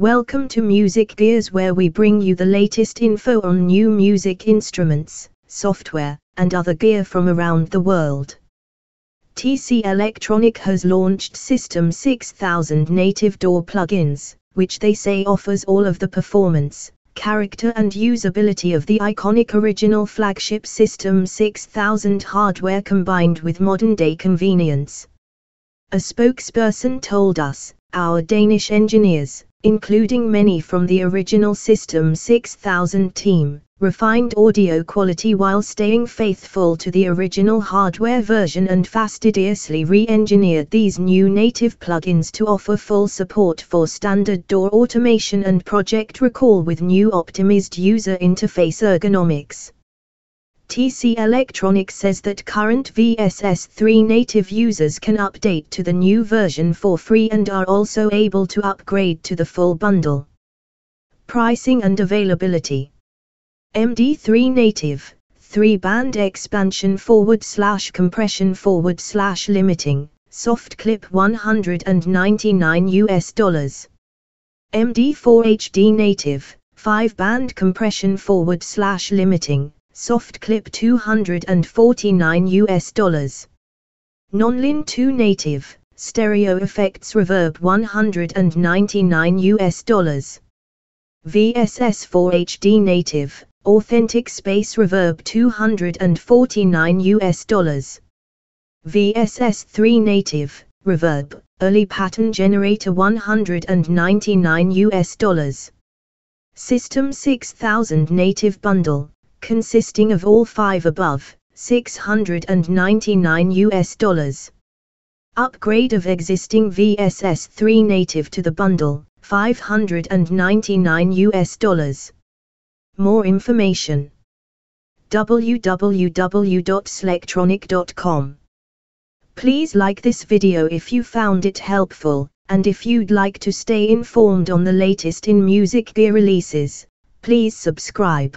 Welcome to Music Gears where we bring you the latest info on new music instruments, software, and other gear from around the world. TC Electronic has launched System 6000 native DAW plugins, which they say offers all of the performance, character and usability of the iconic original flagship System 6000 hardware combined with modern-day convenience. A spokesperson told us, our Danish engineers, including many from the original System 6000 team, refined audio quality while staying faithful to the original hardware version and fastidiously re-engineered these new native plugins to offer full support for standard DAW automation and project recall with new optimized user interface ergonomics. TC Electronics says that current VSS3 native users can update to the new version for free and are also able to upgrade to the full bundle. Pricing and availability MD3 native, 3 band expansion forward slash compression forward slash limiting, soft clip 199 US dollars. MD4 HD native, 5 band compression forward slash limiting, soft clip 249 US dollars. Nonlin 2 native, stereo effects reverb 199 US dollars. VSS 4 HD native, authentic space reverb 249 US dollars. VSS 3 native, reverb, early pattern generator 199 US dollars. System 6000 native bundle, consisting of all five above, 699 US dollars. Upgrade of existing VSS 3 native to the bundle, 599 US dollars. More information www.tcelectronic.com Please like this video if you found it helpful, and if you'd like to stay informed on the latest in music gear releases, please subscribe.